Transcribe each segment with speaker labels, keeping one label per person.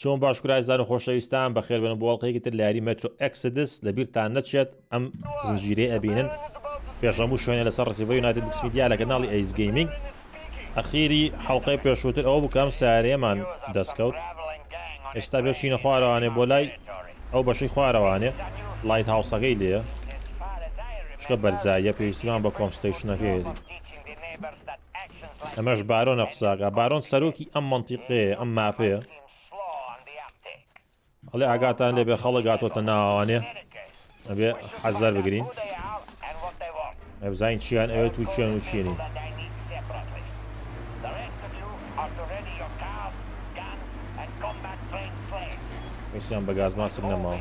Speaker 1: چۆن باشکرایزان و خۆشەویستان بەخێر بن بۆڵقەیەکی تر لاری مترۆ ئەکسدس لەبییرتان نەچێت. ئەم زنجیرەی ئەبینن. پێشەمو شوێنە لەسەر ڕسیڤەر یونایتد بکسمیدیا لە کەناڵی ئەیس گەیمینگ ئەخیری حڵلقەی پێشووتر ئەو بکەم سارێمان دەستکەوت. ئێستا بێ چینە خوارەوانێ بۆ لای ئەو بەشی خوارەوانێ. لایت هاوسەکەی لێە چکە بەرزایە پێویستیمان بە کۆمستیشنەکەی ئەمەش بارۆنە قساگا بارۆن سەرۆکی ئەم منتیقەیە ئەم ماپەیە. ئەڵێ ئاگاتان لێبێ خەڵە گاتۆتە ناوانێ ئەبێ حەزار بگرین ئەبزین چیان ئەوێت و چیان و چینین ویسیان بە ماسک نەماوە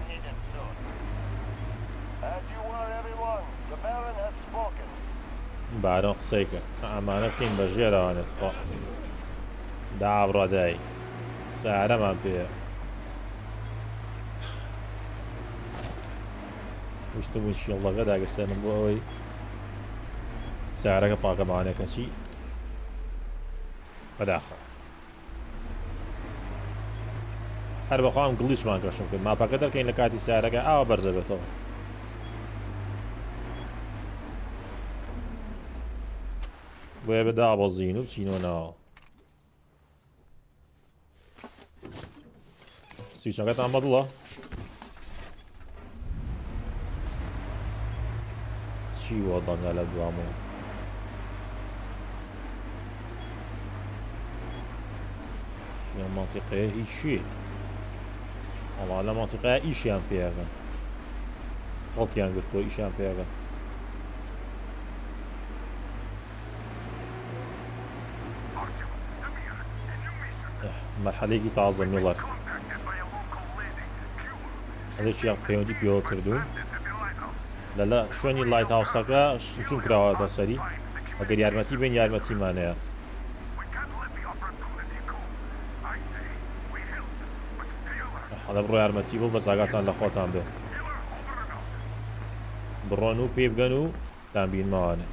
Speaker 1: بارۆ قسەی کرد ئەمانە بکەین بە ژێرەوانێت خۆ داڕۆدای سارەمان پێە ویستم و شیڵەکە داگەسێنم بۆ ئەوەی سارەکە پاکەمانەکە چی بەداخە هەر بەخواام گڵیشمان کەشم کرد ماپەکە دەکەین لە کاتی سارەکە ئاوا بەرزە بێتەوە بۆیە بەدا بەزین و بچینەوە ناوە سویچەکەتان بەدڵە ciwo do mnie, ale była mu. Ya mantıkaya işi. Ama hala mantıkaya iş yan piyakın. Kalk yan götü iş yan piyakın. Eh, merhaleyi git ağzım yollar. Hadi şey yapayım deyip. لەلا شوێنی لایت هاوسەکە چون کراوەتە سەری ئەگەر یارمەتی بین یارمەتیمانەیە. حەڵە بڕۆ یارمەتی بۆ بە زاگاتان لە خۆتان بێ. بڕۆن و پێ بگەن و تانبیینماوانێ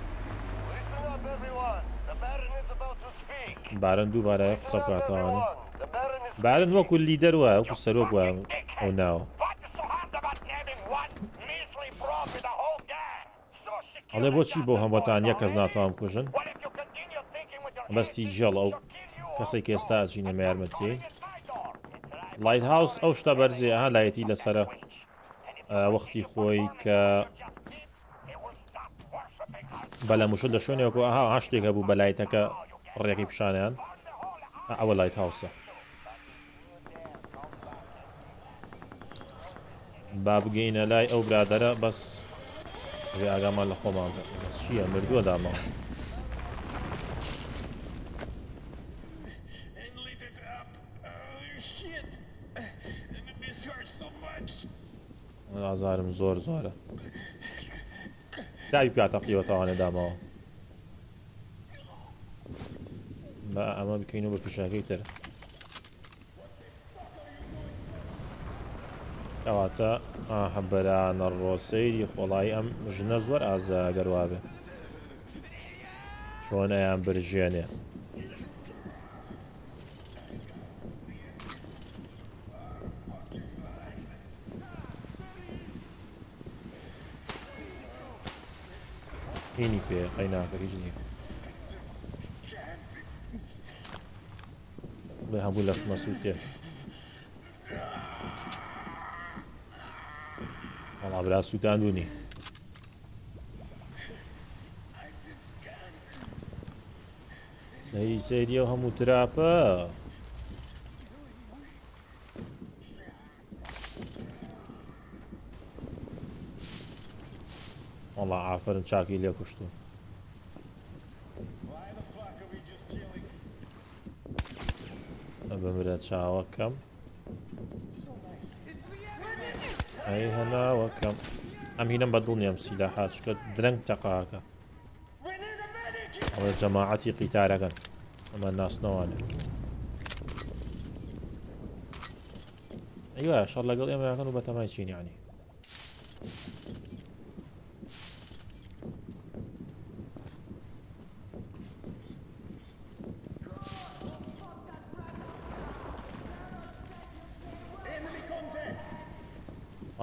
Speaker 1: بارن دووبارە قسە بکاتوانێ بارن وەکو لیدەر وە وەکو سەرۆک وە ئەو ناوە. ئەڵێ بۆچی بۆ هەمووتان یە کەس ناتوان کوژن؟ بەستی جەڵ ئەو کەسێک ئێستا چینە یارمەتی لایت هاوس ئەو شتە بەرزێ ها لایەتی لەسرە وەختی خۆی کە بە لە مشل لە شوێنێکۆ ئاها ها شتێک هەبوو بەلایەتەکە ڕێکی پیشانیان. ئەوە لایت هاوسە با بگەینە لای ئەو برادرە بەس ڕێ ئاگامان لە خۆمان چییە مردووە داما ئازارم زۆر زۆرە داوی پیاتەقیەوەتەوانێ دامەوە بە ئەمە بکەینەوە بە پیشاکەی تر ئەواتە هەبەرانە ڕۆسەیری خۆڵایی ئەم ژنە زۆر ئازاگەروابێ چۆنەیان برژێنێ. هینی پێ قەیناکە هیچ نیە بە هەموو لەش مەسووتێ بەڵابرا سووتاندونی سەری سەریە هەموو تراپە وڵا ئافرن چاکی لێ کوشتو بمرە چاوەکەم ئەی هەناوەکەم ئەم هینەم بە دڵنیام سیلا حاچکە درەنگ تەقاکە ئەوە جەماعەتی قیتارەکەن ئەمە ناسنەوانە ئەیوە شەڕ لەگەڵ ئێمەکەن و بە تەمای چینیانی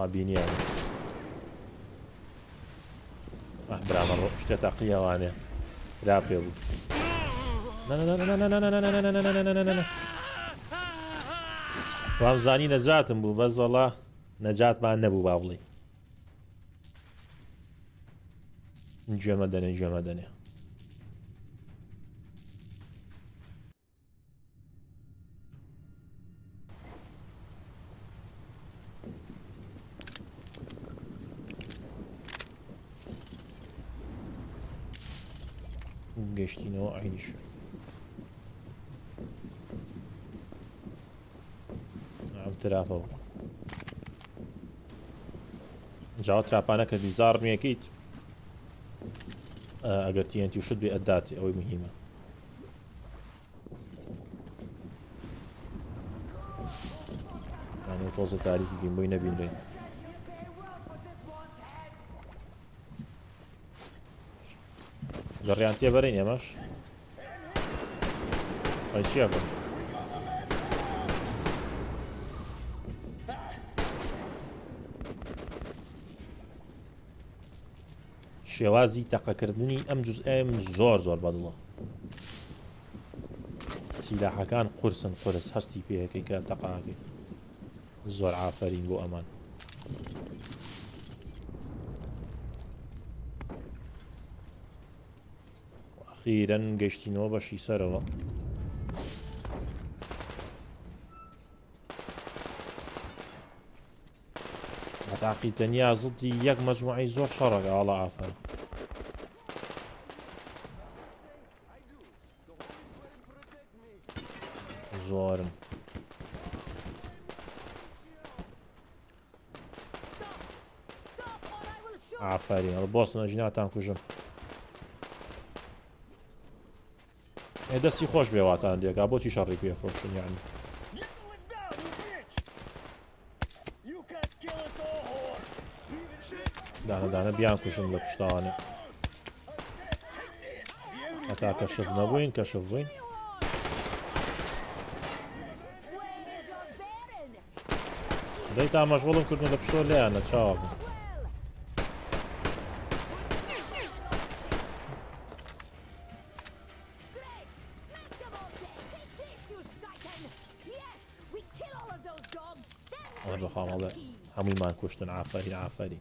Speaker 1: ئابینیان برامە شتێ تاقیەوانێ را پێ بوو وامزانی نەجاتم بوو بەس وڵا نەجاتمان نەبوو با بڵێ گوێمە دەنێ گوێمە دەنێ گەشتینەوە عینیش ترافەوە جاوە تراپانە کە دیزار نیەکەیت ئەگەر تیەنتی شت بێ ئەداتی ئەوەی مهمە تۆزە تاریکی بۆی نەبینرێن گەڕیان تێ بەرین ئێمەش چیە بن شێوازی تەقەکردنی ئەم جوز ئەم زۆر زۆر بەدڵە سیلاحەکان قورسن قرس هەستی پێەکەی کە تەقاکەیت زۆر ئافرین بۆ ئەمان ئەخیرەن گەشتینەوە بەشی سەرەوە تاقی تەنیا زڵی یەک مەجموعی زۆر شەڕەکە ئاڵە ئافر زۆرم ئافری بۆس نەژیناتان کوژم دەستی خۆش بێواتان دێکا بۆچی شەڕی پێفرۆشن ینی دانەدانە بیان کوشم لە پشتوانێ هەتا کەشف نەبووین کەشف بووین دەی تا مەشغڵم کردن لە پشتۆ لیانە چاوە بوو هەموویمان کوشتن ئافری ئافری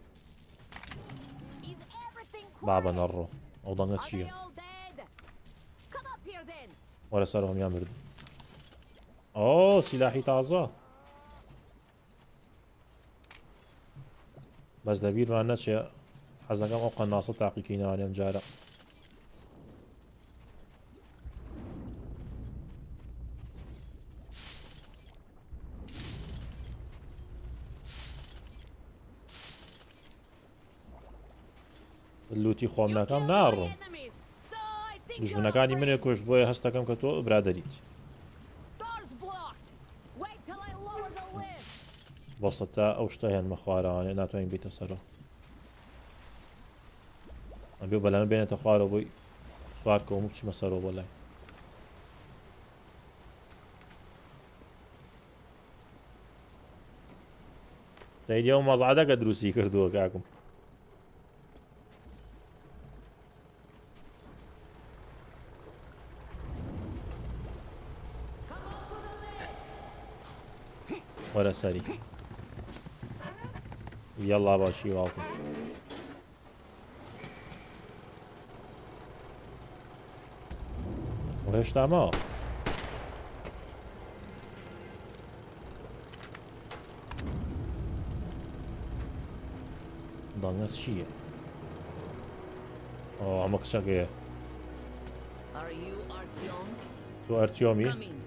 Speaker 1: بابە نەڕۆ ئەو دەنگە چییە وەرە سەر هەمیان برد ئۆ سیلاحی تازە بەس دەبیرمان نەچێ حەزەکەم ئەو قەناسە تاقیکەینەوانێم جارە لوتی خۆم ناکەم ناڕۆم. دژمنەکانی منێ کوشت بۆیە هەستەکەم کە تۆ برادریت. بەسەتا ئەو شتە هێنمە خوارەوانێ ناتوانین بیتە سەرەوە ئەبێ بەلامە بێنێتە خوارەوە بۆی سوار کە و بچمە سەرەوە بۆ لای. سەیدە و مەزعادەکە دروستی کردووە کاکم. وەرە سەری یەڵا باشی واڵکم هێشتا ماوە دەنگەت چییە؟ ئەمە کچەکەیە تو ئەرتیۆمی؟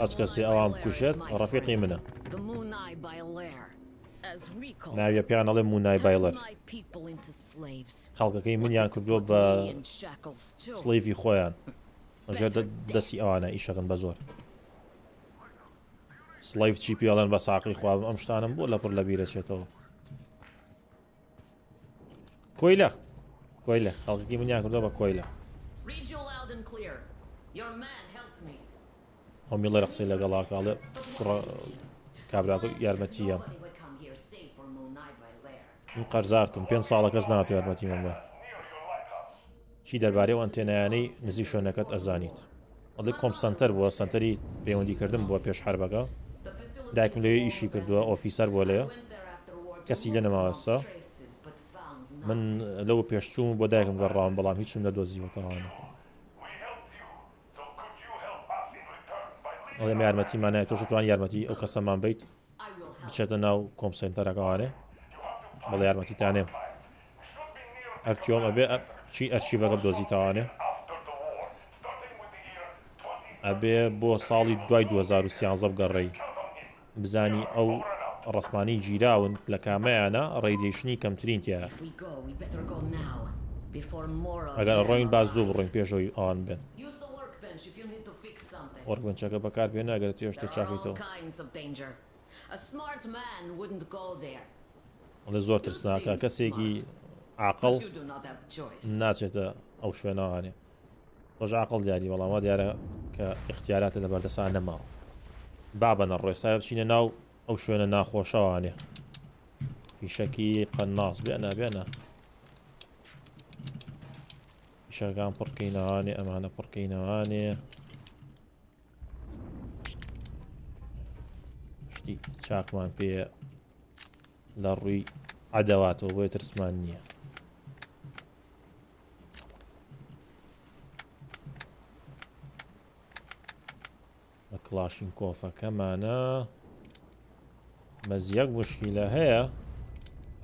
Speaker 1: ئەچ کەسی ئەوان بکوشێت ڕەفیقی منە. ناویە پیانەڵێ مونای بایلەر خەڵکەکەی منیان کردووە بە سلیڤی خۆیان. ئەژێ دەستی ئەوانە ئیشەکەن بە زۆر. سلیف چی پیاڵەن بە ساقی خواب ئەم شتانم بۆ لە پڕ لە بیرەچێتەوە کۆیلە؟ کۆیلە. خەڵکی منیان کردەوە بە کۆیلە. ئەو میڵە قسەی لەگەڵاکڵێ کابراکە یارمەتیە. قەرزارتم پێ ساڵە کەس نات یارمەتی من بە چی دەربارەی ئەوان تێنایانەی نزی شوێنەکەت ئەزانیت. ئەڵێ کۆم سنتەر بووە سنتەری پەیوەندیکردن بووە پێش هەربەکە دایکم لەوێ ئیشی کردووە ئۆفیسەر بۆ لێە کەسی لە نەماوەستا من لەو پێشچوم بۆ دایکم گەڕام بەڵام هیچم لە دۆزیوەتەوانە ئەڵێم یارمەتیمانایە تۆش توان یارمەتی ئەو کەسەمان بیت بچێتە ناو کۆمسنتەرەکەوانێ بەڵێ یارمەتیتانێ ئەرتیۆم ئەبێ چی ئەرچیڤەکە بدۆزیتەوانێ ئەبێ بۆ ساڵی دوای 2013 بگەڕێی. بزانی ئەو ڕسمانی گیراون لە کامەیانە ڕێدیشنی کەمترین تیا ئەگەر ڕۆین باز زوو بڕۆین پێشەوەی ئەوان بێن. وەرگنچەکە بەکار بێن ئەگەر تێشتە چاکیتەوە لە زۆر ترسناکە کەسێکی عقل ناچێتە ئەو شوێنەوانێ ڕۆژ عقل دیاری وەڵامە دیارە کە اختیاراتە لە بەردەسان نەماوە بابە نەڕۆێسای بچینە ناو ئەو شوێنە ناخۆشەوانێ فیشەکی قەناس بێنە بێنە فیشەکان پڕکەینەوانێ ئەمانە پڕکەینەوانێ شتی چاکمان پێ لە ڕووی عدەواتەوە بۆی ترسمان نییە. بە کلاشین کۆفەکەمانە بەز یەک مشکیلە هەیە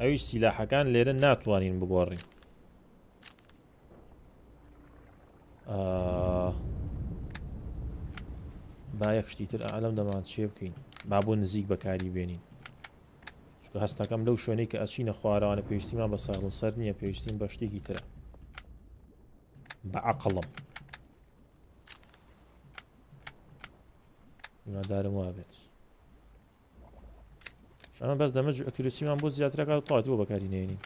Speaker 1: ئەوی سیلاحەکان لێرە ناتوانین بگۆڕین. با یەک شتیتر ئالم دەمان چێ بکەین؟ با بۆ نزیک بەکاری بێنین. چکە هەستەکەم لەو شوێنەی کە ئەچینە خوارانە پێویستیمان بە ساڵ سەر نییە پێویستیم بە شتێکی ترە. بە عقلم. هیوادارم وابێت شەمە بەس دەمە ئەکرسیمان بۆ زیاترەکە تاات بۆ بەکاری نێنین.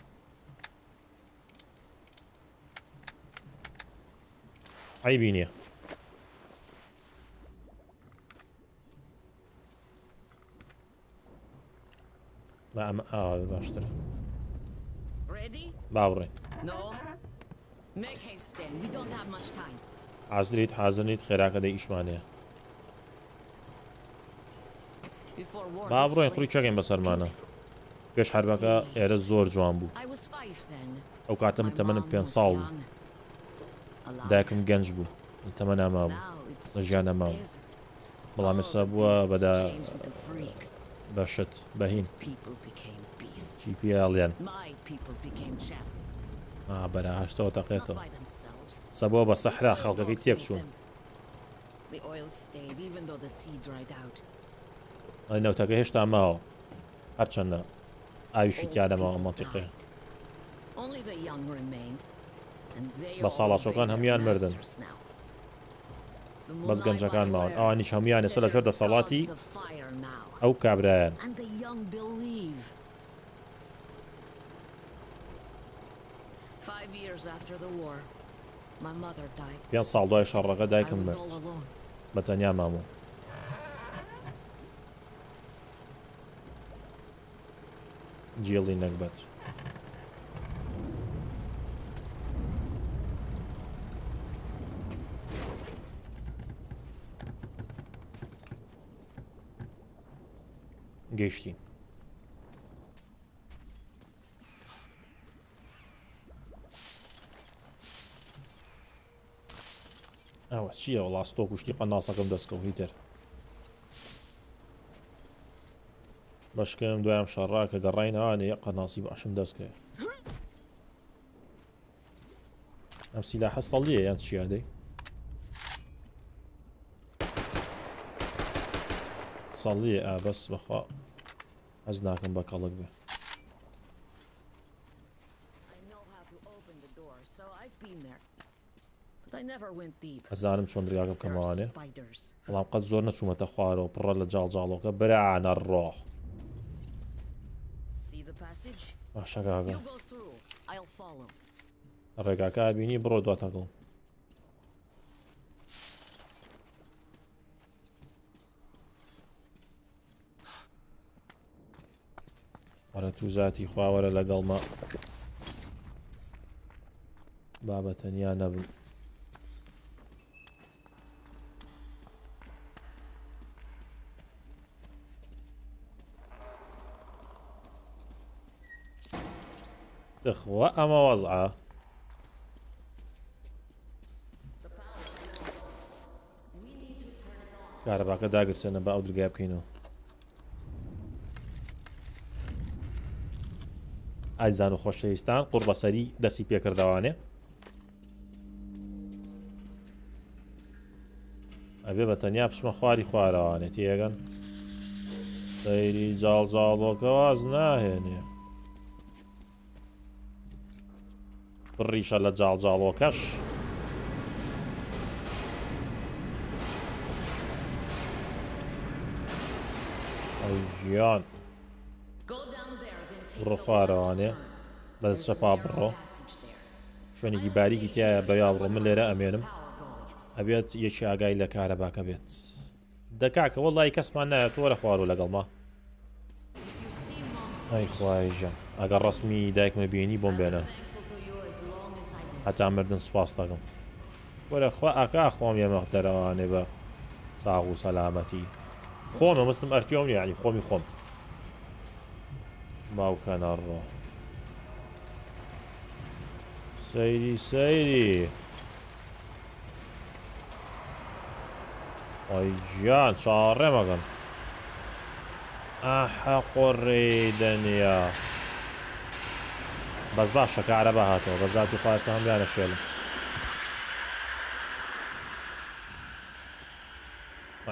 Speaker 1: عیبی نییە بە ئەمە ئاوە باشترە باوڕێ حازریت حازنیت خێراکە دەی ئیشمانەیە با بڕۆین خوری چەکەین بەسەرمانە پێش هەربەکە ئێرە زۆر جوان بوو. ئەو کاتەم تەمەنم پێ ساڵ دایکم گەنج بوو. تەمە ناما بوو لە ژیان نەما بەڵام ێستا بووە بەدا بەشت بەهین. پیاڵیان؟ بەرە هەشتەوە تەقێتەوە. سە بۆ بە سەحرا خەڵکەکەی تێک چوون نەوتەکە هێشتا ماوە. هەرچەندە ئاویشی تیادەمەوە مۆتیقی بە ساڵاچۆکان هەمویان مردن. بەس گەنجەکان ماون. ئەوانیش هەمویان ێستا لە ژۆر دەسەڵاتی ئەو کابرایان پێ ساڵ دوای شەڕەکە دایکم مرد. بە تەنیا ماموو جێڵی نەکبەت گەیشتین ئەوە چییە وڵاستۆ کوشتی قەناسەکەم دەستکەوت هیتر بەشکەم دوایم شەڕا گەڕینەوانێ یە قەناسی باشم دەستکرێ ئەم سیلا حەسەڵیە یان چیادەی ساڵیە ئابەس بەخوا ئەز ناکەم بە کەڵک بێ. ئەزانم چۆن دریاگە بکەمەوانێ بەڵام قەت زۆر نەچوومەتە خوارەوە پڕە لە جاڵجاڵۆکە برانە ڕۆح. باشەکگە ڕێگاکە بینی بڕۆ دواتەکەم. وەرە تو زاتی خواوەرە لەگەڵمە بابە تەنیا نەبن. تخوە ئەمە وەزعە. کارەباکە داگرسێنە بە ئەو درگای بکەینەوە. ئازان و خۆشەویستان قوڕ بەسەری دەستی پێکردوانێ. ئەبێ بە تەنیا پشمە خواری خوارەوانێت یەگەن سەیری جاڵزاڵۆکەواز ناهێنێ. ڕیشە لە جاڵجاڵۆکەش. ژیان. بڕۆ خوارەوانێ بەدەست شەپا بڕۆ. شوێنێکی باریکی تایە بەیا بڕۆ من لێرە ئەمێنم. ئەبێت یەکی ئاگای لە کارە باکە بێت. دەکاکەوە لای کەسمان نایە تۆرە خوارو لەگەڵما ئەی خوایژە ئەگەر ڕستمی دایکمە بینی بۆم بێنە. هەتا مردن سوپاس دەکەم وەرە خوا ئاکا خۆم یەمە دەرەوانێ بە ساغ و سەلامەتی. خۆمە مستم ئەرتیۆم یعنی خۆمی خۆم. باوکانە ڕۆ سەیری سەیری ئەی گیان چاڕێ مەگەم ئاحە قۆڕێ دەنیا بەس باشە کارە بە هاتەوە بە زاتی قارسە هەمدانە شێلم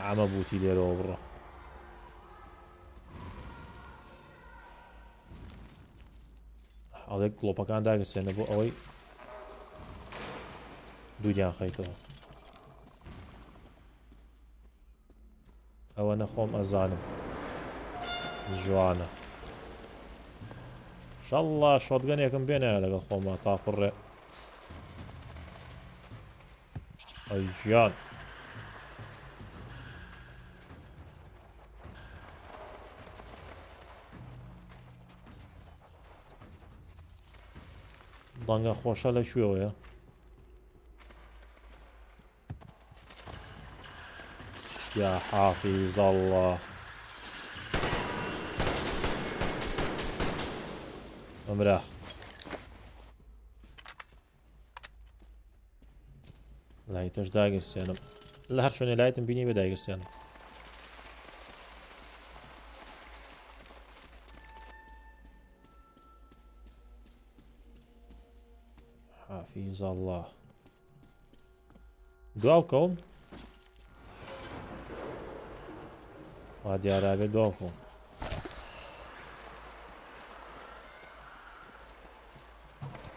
Speaker 1: ئەمە بوتی ئەڵێک گڵۆپەکان داگەسێنە بۆ ئەوەی دوودیان خەیتەوە ئەوە نەخۆم ئەزانم جوانە شەڵڵا شۆتگەنێکم بێنە لەگەڵ خۆمە تاپڕێ ئەی ژیان دەنگە خۆشە لە شوێوەیە يا حافظ الله. امراه لایتەش داگرسێنم لە هەر شوێنێ لایتم بینی بە داگرسێنم Maazallah. Glaucon. Hadi Arabi Glaucon.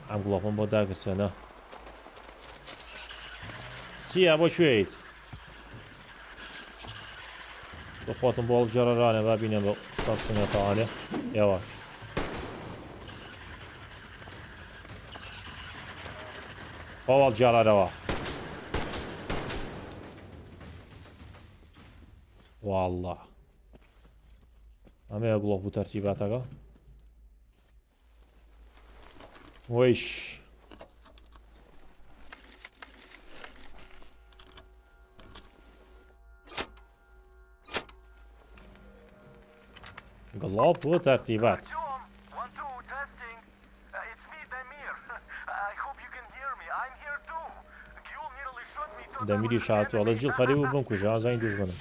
Speaker 1: Am Glaucon bo dagă să na. Sia bo șuit. Doxotun bol jara rane va bine bo sarsına tane. Yavaş. یاواش خۆوەڵ جێڕارەوە والله ئەمەیە گوڵۆ بوو تەرتیباتەکە ویش گڵاو بۆ تەرتیبات دەمیری شاتوەڵە جیل خەری و بم کوژە ئازای دوژمنم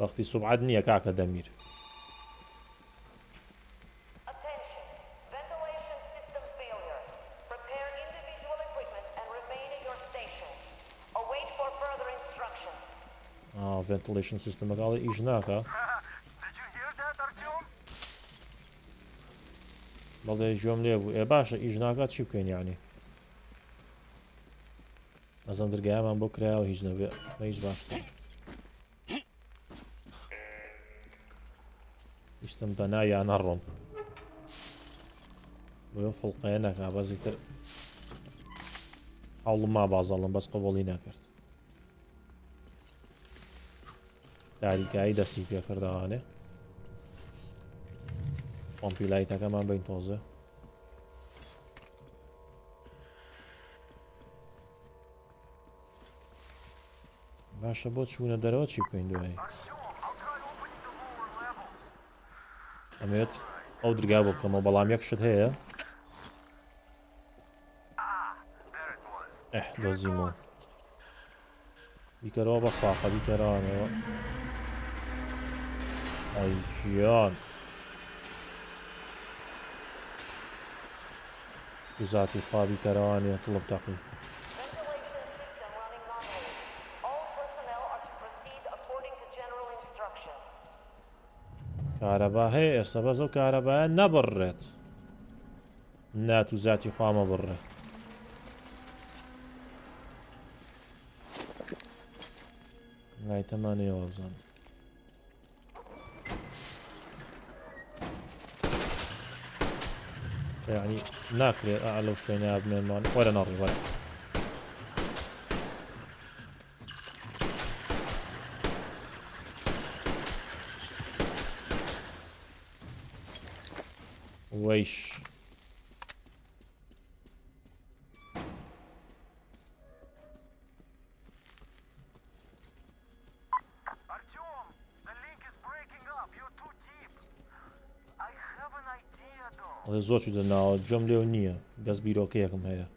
Speaker 1: وەختی سوبعات نییە کاکە دەمیر ventilation سیستمەکڵی ئیش ناکە بەڵێ ژۆم لێ بوو ئێ باشە ئیش ناکات چی بکەین ئەزان دەرگایمان بۆ کراوە هیچ نەبێ هیچ باش هیچتم بەنا یا نەڕۆم بۆ فڵقەیە نەکا بەزی تر. هەڵم ما بازاڵم بەس قوبڵی نەکرد داریکایی دەستی پێکردوانێ پۆمپیلایتەکەمان بین تۆزە. باشە بۆ چوونە دەرەوە چی بکەین دوایی ئەمێت ئەو درگا بۆ بکەمەوە بەڵام یەک شت هەیە ئەح دۆزیمەوە بیکەرەوە بە ساقە بیکەرانەوە ئەی ژیان ذاتی خوابی کەروانێ تڵب تەقی کارەبا هەیە ئێستا بەز و کارەبایە نەبڕێت. نات و زیاتی خوامە بزانم يعني ناكري اعلى شوية بنين مال ولا ناري ولا ويش زۆر دەناوە جۆم لێو نییە بەس بیرۆکەیەکم هەیە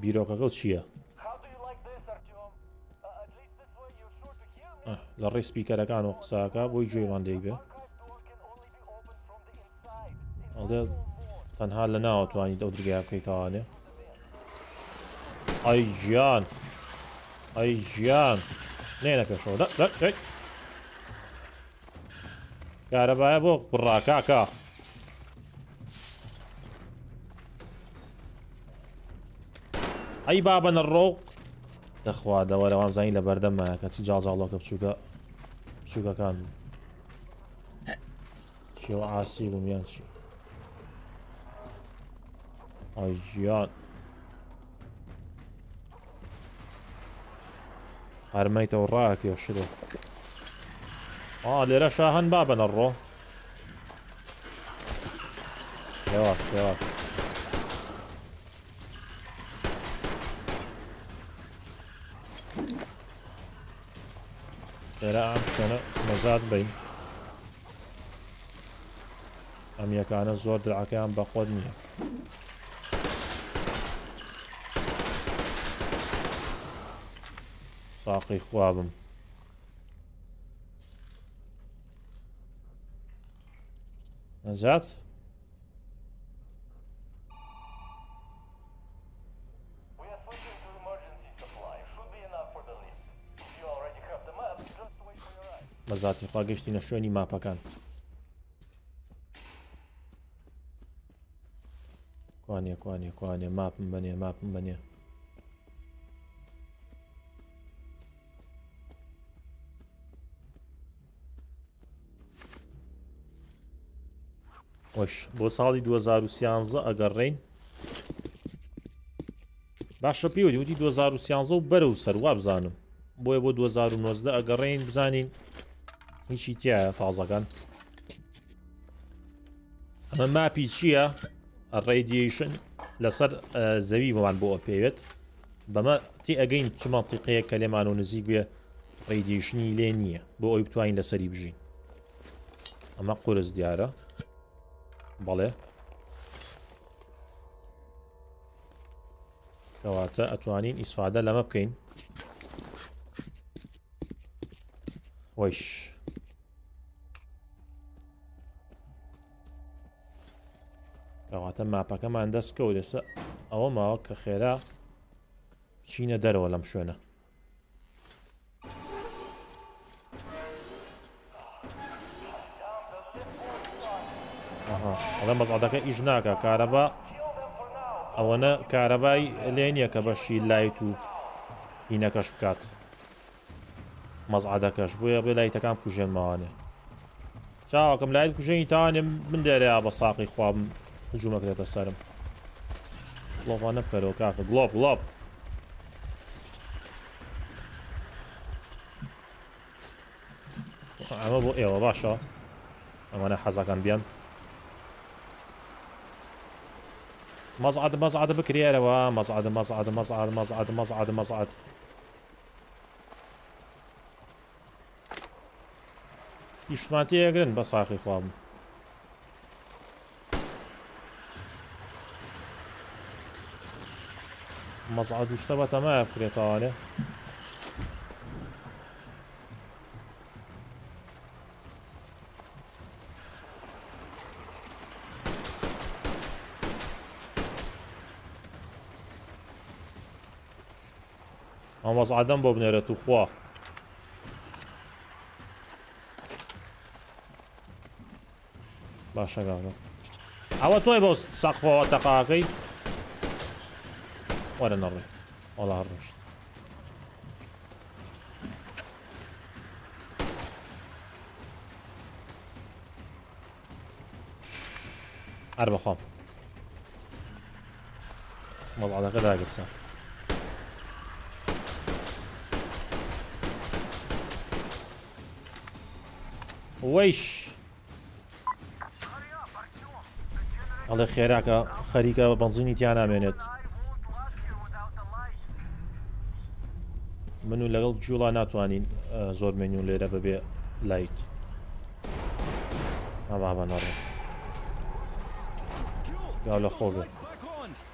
Speaker 1: بیرۆکەکە چییە لە ڕێسپیکەرەکان و قساکە بۆی گوێوان دەی ئەڵێ تەنها لە ناوەتوانی دە درگای بکەیتوانێ ئەی ژیان ئەی ژیان نێنە پێشەوە کارەبایە بۆ بڕاکاکە ئەی بابە نەڕۆق دەخوا دەوەرەوان زانی لە بەردەمە کە چی جاڵجاڵۆکە بچووکە بچووکەکان چیەوە ئاسی بوومیان چی ئەی ژیان هەرمەیتەوە ڕاکێ شرێ ئا لێرە شاهن با بەنەڕۆ یاواش یاواش ئێرە ئەم شوێنە مەزاد بین ئەم یەکانە sprachlich vorhaben. Was hat ich frage ich die noch schön die Mapa kann. Kłanie, kłanie, kłanie, mappen, banie, mappen, banie. وەش بۆ ساڵی 2013 ئەگەڕێین باشە پێوە دیوتی 2013 و بەرە و سەروا بزانم. بۆیە بۆ 2009 ئەگەڕێین بزانین هیچی تایە تازەکان. ئەمە ماپی چییە؟ ڕێدیشن لەسەر زەوی بەوان بۆ پێوێت بەمە تی ئەگەین چ منتیقەیە کە لێمان و نزیک بێ ڕێدیشنی لێ نییە بۆ ئەوی بتوانین لەسەری بژین. ئەمە قرس دیارە. بەڵێ کەواتە ئەتوانین ئیسفادە لەمە بکەین وەش کەواتە ماپەکەمان دەستکە و لەسە ئەوە ماوە کە خێرا چینە دەرەوە لەم شوێنە ئەڵە مەزادەکە ئیش ناکە کارەبا ئەوەنە کارەبای لێنیە کە بەشی لایت و هینەکەش بکات مەزعادەکەش بۆیە بێ لایتەکان کوژێنماوانێ چاوەکەم لایت کوژێنی تاوانێ من دەرەیە بە ساقی خوابم هجوومەکرێتە سرم گڵۆپانە بکەرەوە کاکە گڵۆپ گڵۆپ ئەمە بۆ ئێوە باشە ئەمانە حەزەکان بیان مەزعاد مەزعاد بکرێرەوە مەزعاد مەزعاد مەزعاد مەزعاد مەزعاد مەزعاد شتیشماتیەگرن بە ساقی خوام مەزعاد شتە بە تەمە بکرێتەوانێ ئەمەزعادەم بۆ بنێرێت و خوا. باشە گاڵە ئەوە تۆی بۆ سەقفەوە تەقاکەی وەرە نەڕێ وەڵا ڕۆشت هەر بەخۆم مەزعادەکە داگرسە وەیش ئەڵێ خێراکە خەریکە بە بنزینی تیان نامێنێت من و لەگەڵ جوڵا ناتوانین زۆر مێنیون لێرە ببێ لایت. ئەوا بە نەڕێ گاو لە خۆ بێت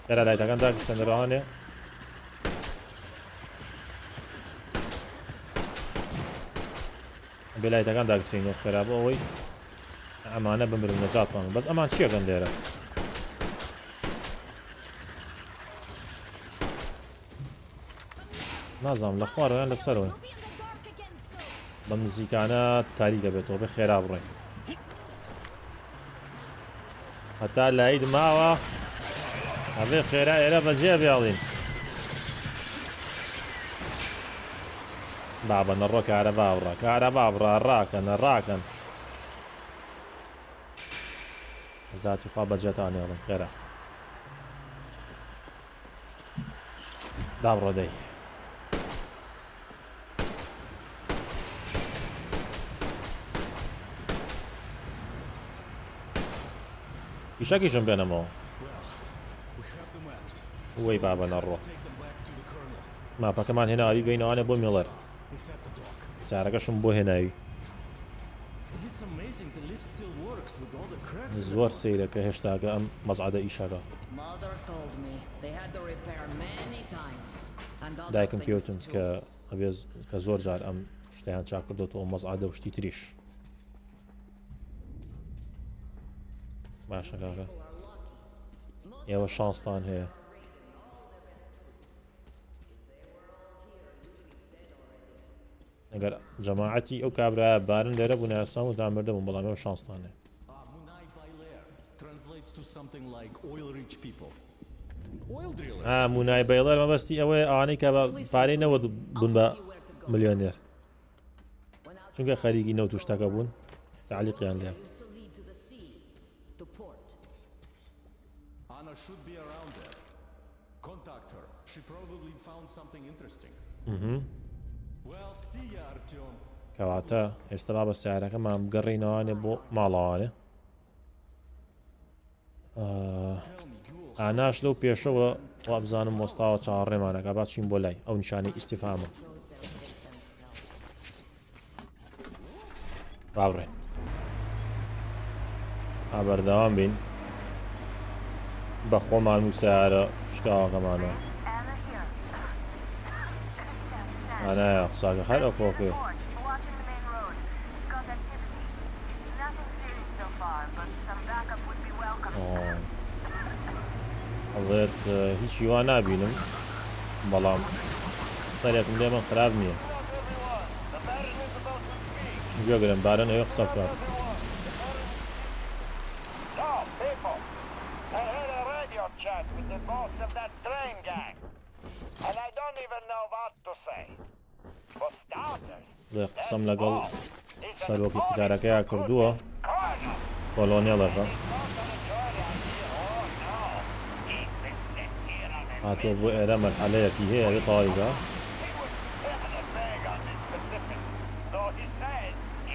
Speaker 1: ئێرە لایتەکان دا سندرانێ بێلایتەکان داگسین و خێرا بۆ ئەوەی ئەمانە بمرن نەجاتوان بەس ئەمان چیەکەن لێرە نازانم لە خوارەیان لەسەرەوەی بە نزیکانە تاریکە بێتەوە بە خێرا بڕێ هەتا لایت ماوە ئەبێ خێرا ئێرە بەجێ بێڵین بابە نەڕۆ کارە باوڕە کارە باڕا ڕاکەن ڕاکەن زاتی خوا بەجێتانێڵن خێرا داڕۆدەی ئیشەکیشم بێنەمەوە وەی بابە نەڕۆ ماپەکەمان هێناوی بینەوانە بۆ میڵەر چارەکەشم بۆ هێناوی. زۆر سیرەکە هێشتاگە ئەم مەزعادە ئیشەکە دایکم پێوتم کە ئەبێ کە زۆر جار ئەم شتیان چاکردێتەوە مەزعادە و شتی تریش. باشە کاکە ئێوە شانستان هەیە. ئەگەر جەماعەتی ئەو کابرا بارن لێرە بوو ناسان و دامەردە بووم بەڵامەوە شانستانێ مونای بەیڵەر مەبەستی ئەوەی ئەوانەی کە بە پارەی نەوە بوون بە ملیۆنێر چونکە خەریکی نەوت شتەکە بوون تعلیقیان لێ should be around there. Contact her. She probably found something interesting. Mm-hmm. کەواتە ئێستا با بە سیارەکەمان بگەڕینەوانێ بۆ ماڵەوانێ ئاناش لەو پێشەوە وابزانم مۆستاوە چاڕێمانەکە با چین بۆ لای ئەو نیشانی ئیسیفامە باڕێ ئابەردەوام بین. بە خۆمان و سیارە شکاوەکەمانەوە قساگە هەر ئەو کۆکێ ئەڵێت هیچی وا نبینم. بەڵام سەرێکم لێ من خراپ نییە جێگرم بارن ئەوێ قسە بکات قسەم لەگەڵ سەرۆکی قجارەکەیان کردووە. کۆلۆنیێڵەکە هاتۆ بۆ ئێرە مەرحەلەیەکی هەیە تاایدا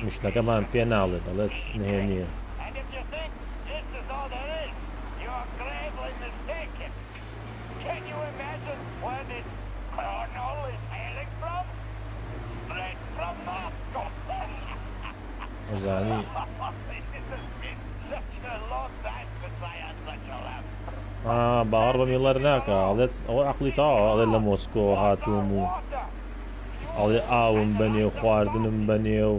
Speaker 1: میشنەکەمان پێ ناڵێت دەڵێت نهێنیە. میڵەر ناکە ئەڵێت ئەوە عقلی تاوە ئەڵێت لە مۆسکۆ هاتووم و
Speaker 2: Water.
Speaker 1: ئەڵێ ئاوم بەنێ و خواردنم بەنێ و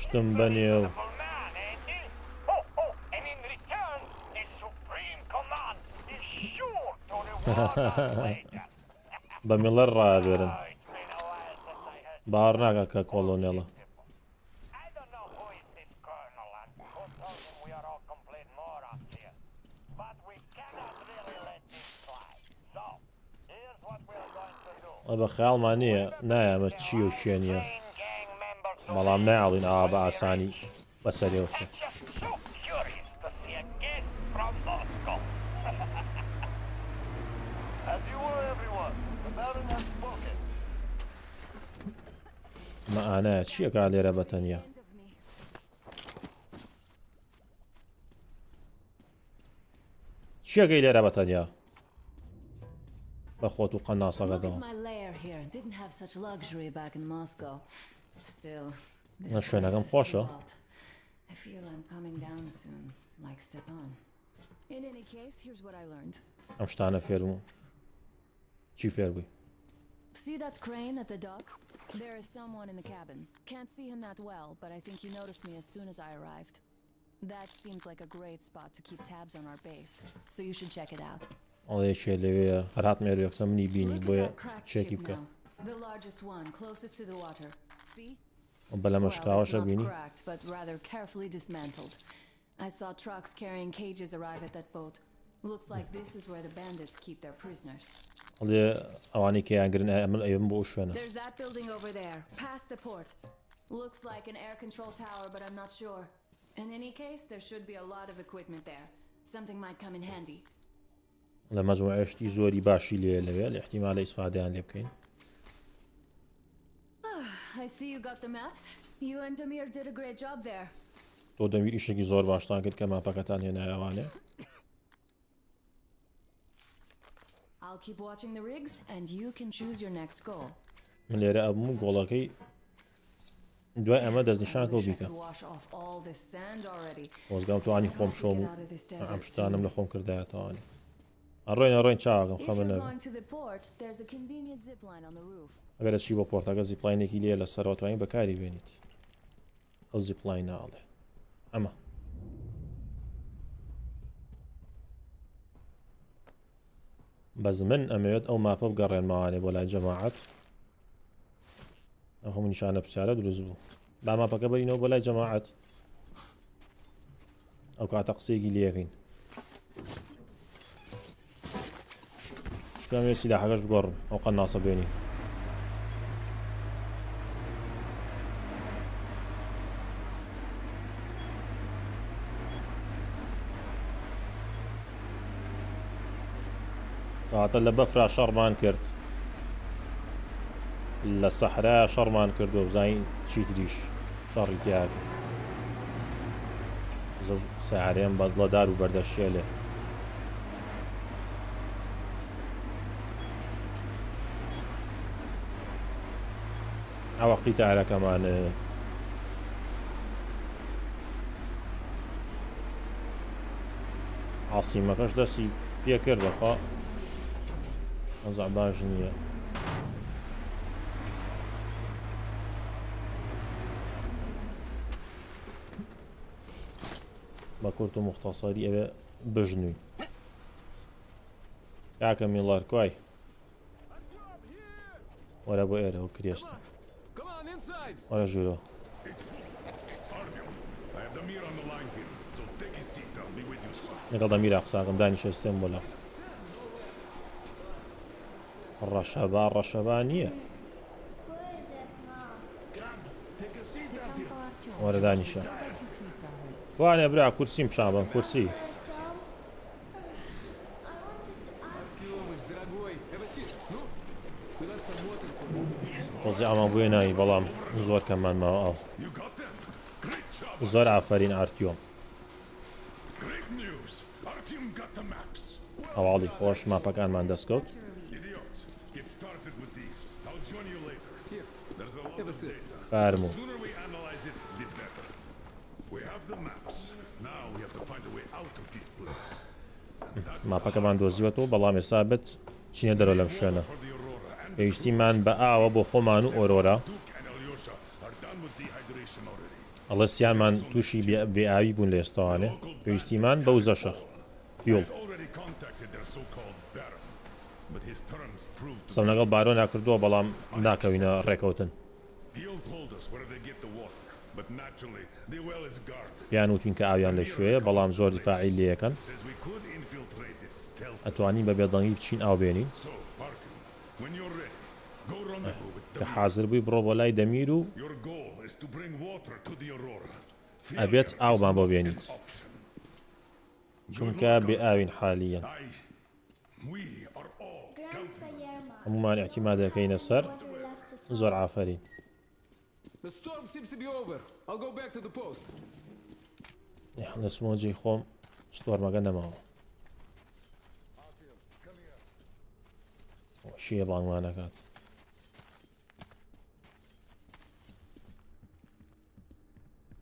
Speaker 1: شتم بەنێ و
Speaker 2: Wonderful man, ain't
Speaker 1: بە خیاڵمان نییە نایەمە چی و شوێنیە. بەڵام ناڵین ئا بە ئاسانی بەسەرێوە. مەعانە چیەکە لێرە بەتەنیا چیەکەی لێرە بەتەنیا بە خۆت و
Speaker 3: Look
Speaker 1: قەناسەکەەوە
Speaker 3: at my lair here. Didn't have such luxury back in Moscow. Still, this
Speaker 1: Na schöner
Speaker 3: place is
Speaker 1: Porsche.
Speaker 3: too hot. I feel I'm coming down soon, like Stepan. In any case, here's what I learned.
Speaker 1: ئەم شتانە فێرم چی فێربووی
Speaker 3: See that crane at the dock? There is someone in the cabin. Can't see him that well, but I think he noticed me as soon as I arrived. That seems like a great spot to keep tabs on our base, so you should check it out.
Speaker 1: ئەڵێ چێ لەوەیە هەرات مێر یەکسە منی بینی
Speaker 3: Look at
Speaker 1: بۆیە
Speaker 3: that cracked
Speaker 1: چێکی
Speaker 3: ship
Speaker 1: بکە
Speaker 3: now. The largest one, closest to the water. See?
Speaker 1: بە لە
Speaker 3: Well, it's
Speaker 1: مەشکاوەشە
Speaker 3: not
Speaker 1: بینی
Speaker 3: cracked, but rather carefully dismantled. I saw trucks carrying cages arrive at that boat. Looks like this is where the bandits keep their prisoners.
Speaker 1: ئەڵێ ئەوانی کەیانگرن ئەمن ئەوم بۆ شوێنە
Speaker 3: There's that building over there, past the port. Looks like an air control tower, but I'm not sure. In any case, there should be a lot of equipment there. Something might come in handy.
Speaker 1: لە مەزوعشتی زۆری باشی لێ لەوێ لە احتیمالە ئیسفادیان لێ بکەین. تۆ دەمیر ئیشێکی زۆر باشتان کرد کە ماپەکەتان هێنایوانێ
Speaker 3: I'll keep watching the rigs and you can choose your next goal.
Speaker 1: من لێرە ئەبوو گۆڵەکەی دوای ئەمە دەستنیشان کە بیکە. وەزگام توانی خۆم شۆم ئەم شتانم لە خۆم کردایەتەوانی. ئەڕۆین ئەڕۆین چاوەکەم
Speaker 3: If
Speaker 1: خەمە
Speaker 3: you're
Speaker 1: نەبێ
Speaker 3: going to the port, there's a convenient zip line on the roof.
Speaker 1: ئەگەر چی بۆ پۆرتەکە زیپلاینێکی لێ لە سەرەوەتوانی بەکاری بێنیت ئەو زیپلاین ناڵێ ئەمە بەز من ئەمەوێت ئەو ماپە بگەڕێنماوانێ بۆ لای جەماعەت ئەو هەموو نیشانە پرسیارە دروست بوو با ماپەکە بەرینەوە بۆ لای جەماعەت ئەو کاتە قسێکی لێکەین شکامێ سیلاحەکەش بگۆڕن ئەو قەناسە بێنین هاتە لە بەفرا شەڕمان کرد لە سەحرا شەڕمان کرد و بزانین چی تریش شەڕی تیاکە سەعرێن بەدڵەدار و بەردەشێلێ ئەوە قیتارەکەمانە عاصیمەکەش دەستی پێکرد بەخوا ئەزع باش نییە بە کورت و مختصری ئەوێ بژنووی کاکە میڵار کوای وەرە بۆ ئێرە و کرێستە سێم بۆ لە ڕەشەبا ڕەشەبا نییە
Speaker 4: Take a seat, Artyom.
Speaker 1: وەرە دانیشە
Speaker 3: Go to sleep, darling.
Speaker 1: وانێ برا کورسیم شابم کورسی ئازی ئامان بووە نایی بەڵام زۆر
Speaker 4: کەمان ماوە ئاست
Speaker 1: زۆر ئافرین ئارتیۆم هەواڵی خۆش ماپەکانمان دەستکەوت. فارمو ماپەکەمان دۆزیوەەوە بەڵام ێسابت چینە دەرە لەم شوێنە. پێویستیمان بە ئاوە بۆ خۆمان و ئۆرۆرا.
Speaker 4: ئەڵە
Speaker 1: سیانمان تووشی بێئوی بوون لە ئێستاوانێ. پێویستیمان بەو
Speaker 4: زەشەخ فیل
Speaker 1: سم لەگەڵ بارۆ ناکردووە بەڵام ناکەوینە ڕێکەوتن. پیان وتین کە ئاویان لە شوێە بەڵام زۆر دیفاعی لەکەن ئەتوانین بە بێدەنگی بچین ئاو بێنین. حاضر
Speaker 4: بی برو بالای دمیرو ابیت
Speaker 1: أو بابا بینید چون که بی
Speaker 5: اوین حالیا همو مان اعتماده که این سر زور عافرین نحن اسمو
Speaker 1: جی خوم ستور مگه نمو شیە بانگوانەکەات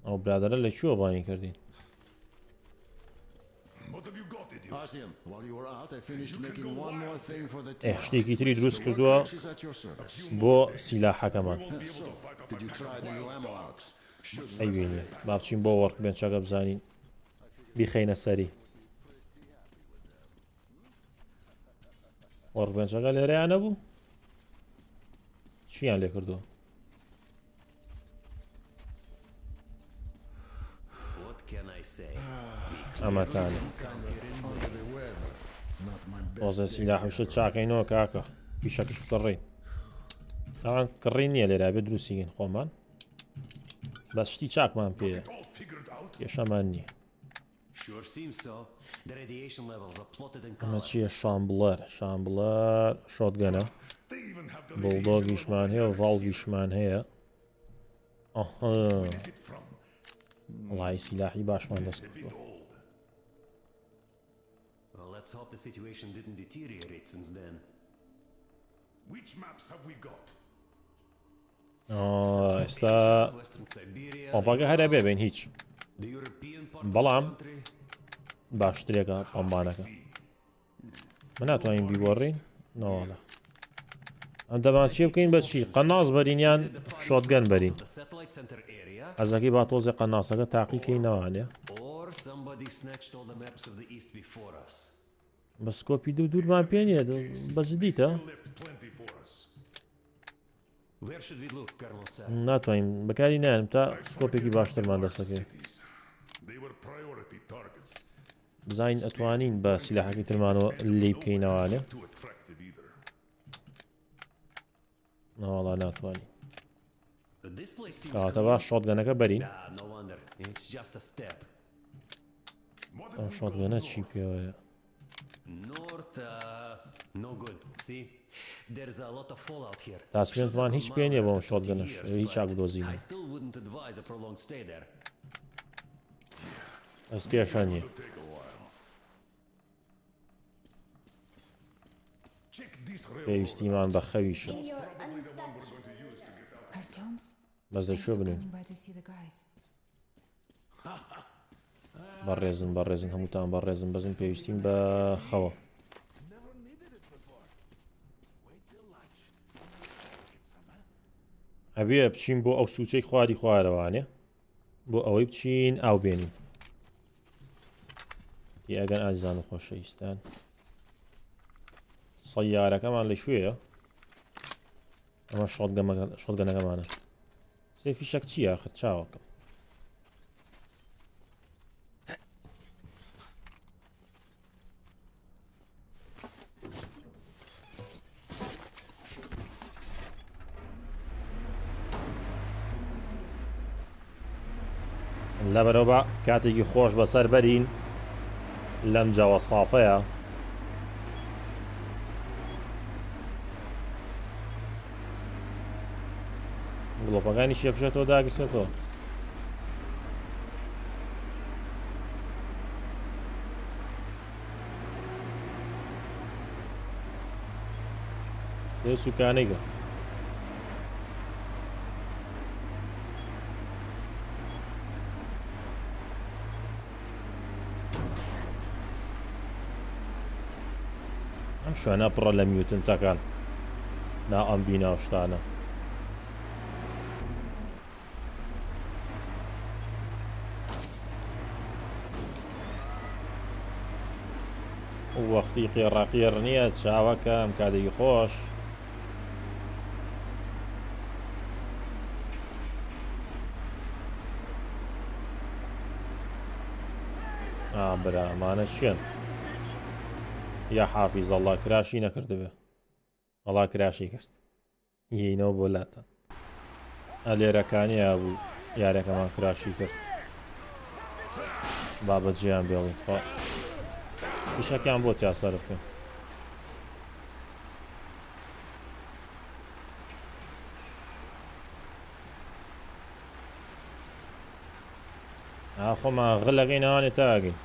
Speaker 1: ئەو برادرە لە چوە بانی کردین؟ شتێکی تری دروست کردووە بۆ سیلاحەکەمان ئەیبینێ با بچین بۆ وەرک بێن چاگە بزانین بیخەینە سەری وەرک بێنچەکە لێرەیان نەبوو چیان لێ کردووە? ئەمەتانە تۆزە سیلا حوشە چاکەینەوە کاکە پیشەکەش بکڕین ئەوان کڕین نییە لێرا بێ دروستیگەن خۆمان بەس شتی چاکمان
Speaker 4: out?
Speaker 1: کێشەمان نییە
Speaker 6: Sure seems so. The radiation levels are plotted in
Speaker 1: ئەمە
Speaker 6: color.
Speaker 1: چییە شامبلەر شامبلەر شۆتگەنە
Speaker 4: They even have the
Speaker 1: بڵدۆگیشمان هەیە و ڤڵگیشمان هەیە ئەها
Speaker 4: Is it from?
Speaker 1: وڵی سیلاحی باشمان دەست
Speaker 4: A bit
Speaker 1: کردووە
Speaker 4: old.
Speaker 6: Well, let's hope the situation didn't deteriorate since then.
Speaker 4: Which maps have we got?
Speaker 1: ئا، ئێستا
Speaker 6: Western Siberia,
Speaker 1: پۆمپەکە هەرە بێبین هیچ بەڵام باشترێکە پەمبانەکە. من ناتوانین بیوەڕین نەوەڵە ئەم دەبان چی بکەین بەچی قەناز بەرینیان شۆتگەن بەرین؟ ئەزەکەی با تۆزێ قەناسەکە تاقیکەی
Speaker 6: ناوانێ
Speaker 1: بە سکۆپی دوو دوورمان پێنیە بەزدیتە ناتوانین بەکاری نیانم تا سکۆپێکی باشترمان
Speaker 4: دەسەکەی
Speaker 1: بزانین ئەتوانین بە سیلاحەکەی ترمانەوە لێ بکەینەوانێ ناوەڵا ناتوانین
Speaker 6: کاتە
Speaker 1: باش شۆتگەنەکە بەرین ئەم شۆتگەنە چی پێوەیە تاسوێنتوان هیچ پێ نیە بەم شۆتگەنەش هیچ چاک
Speaker 6: دۆزی
Speaker 1: ئەس
Speaker 4: کێشانیە
Speaker 1: پێویستیمان بە خەویشە
Speaker 3: بەزە شو بنین؟
Speaker 1: بەڕێزن بەڕێزن هەمووتان بەڕێزم بەزن پێویستیم بە خەوە. ئەبێ بچین بۆ ئەو سوچەی خواری خوارەوانێ؟ بۆ ئەوەی بچین ئاو بێنین. ئەگەن ئازان و خۆشەویستان سەیارەکەمان لە شوێیە؟ ئەمە شۆتگەنەکەمانە سێفی شەک چییە خت چاوەکەم لەبەرەوە بە کاتێکی خۆش بەسەر بەرین. لمجة وصافية. والله بغاني شي كشوتو داك شوتو سوكانيكا ئەم شوێنە پڕە لە میوتنتەکان. نا ئەم بینا شتانە. وەختی قێڕاقیێر نییە چاوەکە ئەم کادەی خۆش. ئا برامانە چێن یا حافیز ئەڵا کراشی نەکردبێ ئەڵا کراشی کرد. یینەوە بۆ لاتە ئە لێرەکانی بوو یارەکەمان کراشی کرد. بابەت جیان بێڵین خۆ پیشەکان بۆ تیاسەرفکە ئاخۆمان غلەکەی ناوانێ تاگەین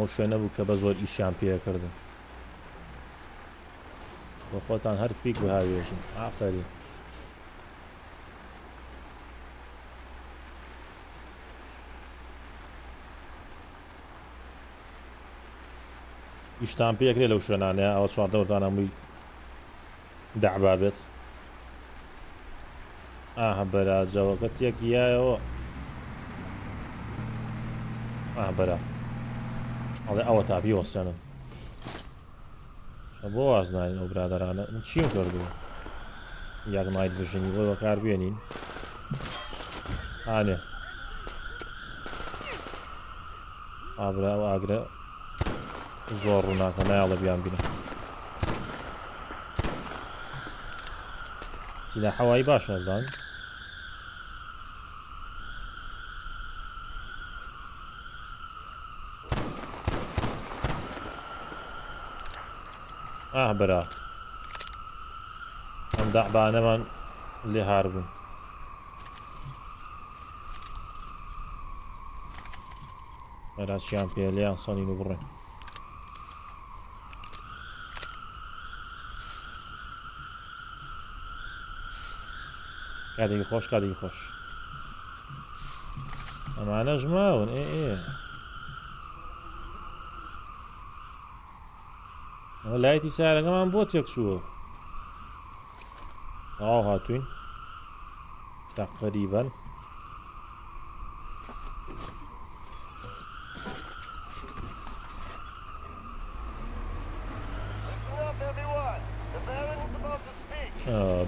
Speaker 1: مە شوێنە بوو کە بە زۆر ئیشیان پێکردن بۆ خۆتان هەر پیک بهاوێژن ئافری ئیشتان پێکرێ لەو شوێنانەیە ئەوە چواردەوەتان هەمووی دەعبا بێت. ئاها بەراجەوەکە تێکیایەوە ئا بەرا. ئەڵێ ئەوە تاپی وەسەنم. بۆ وازنین ئەو برادرانە من چیم کردووە یاک نایت بژنی بۆ بەکار بێنین. هاانێ ئابرا و ئاگرە. زۆر ڕووناکە نایڵە بیان بینە. سیلا حەوایی باش نەزان ئاه برا ئەم داعبانەمان لێ هاربوون بەراسییان پێ لێیان سۆنین و بڕێن کاتێکی خۆش کاتێکی خۆش ئەمانە ژماون ئێ ئێ
Speaker 2: لایتی سر اگه من بوت یک سو
Speaker 1: آه
Speaker 2: هاتوین تقریبا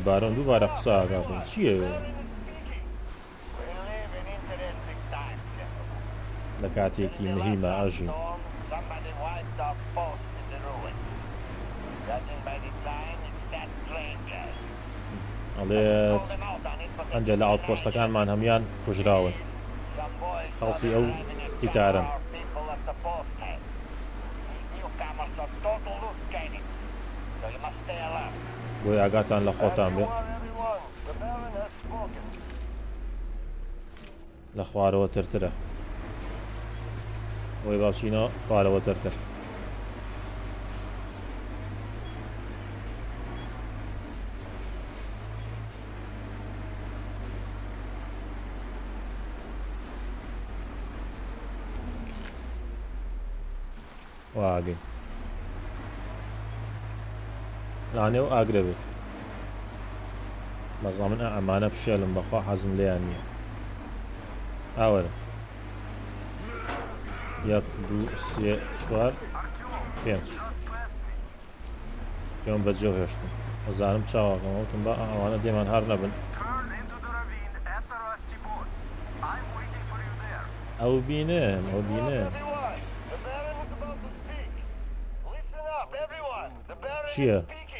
Speaker 2: برام دو برق سا اگه بود چیه لکاتی که مهمه اجیم عليت.
Speaker 1: عندي لعوت بوستا كان معنا
Speaker 2: هميان كجراوي خلقي أو اتارم بوي اقاتان
Speaker 1: لخوتان بي. لخوارو ترتره بوي بابشينو خوارو ترتره ئانێ و ئاگرە بێت. مەزڵ من ئەمانە پیشێلم بەخوا حەزم لێیان نییە. ئاوەرە. یەک دوو سێ چوار پێنج. پێم بەجێ هێشتم وەزانم چاواکەمەوتم بە ئەوانە دێمان هەر نەبن. ئەو بینم ئەو
Speaker 2: بینم
Speaker 1: چییە؟
Speaker 2: is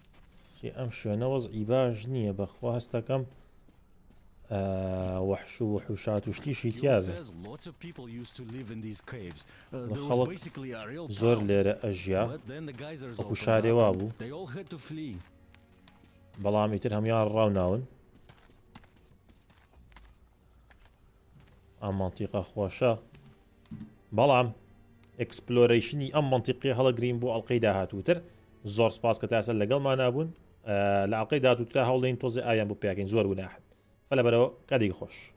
Speaker 1: چی ئەم شوێنە وەزئی باش نییە بەخواستەکەم وەحش و حوشات و شتیشی
Speaker 7: Hugh
Speaker 1: تیاابێ
Speaker 7: says lots of people used to live in these caves.
Speaker 1: The
Speaker 7: there was
Speaker 1: خەڵک زۆر. لێرە ئەژیا وەکو شارێوا بوو. بەڵامی تر هەمیان ڕاوناون ئەم منتیقە خۆشە بەڵام ئەکسپلۆریشنی ئەم منتیقی هەڵەگرین بۆ ئەڵلقەی داهاتووتر زۆر سپاس کە تاسە لەگەڵمان نبوون لە ئەڵلقەی دااتوترا هەوڵین تۆزی ئایان بۆ پیاکەین زۆر گوناحن فە لە بەرەوە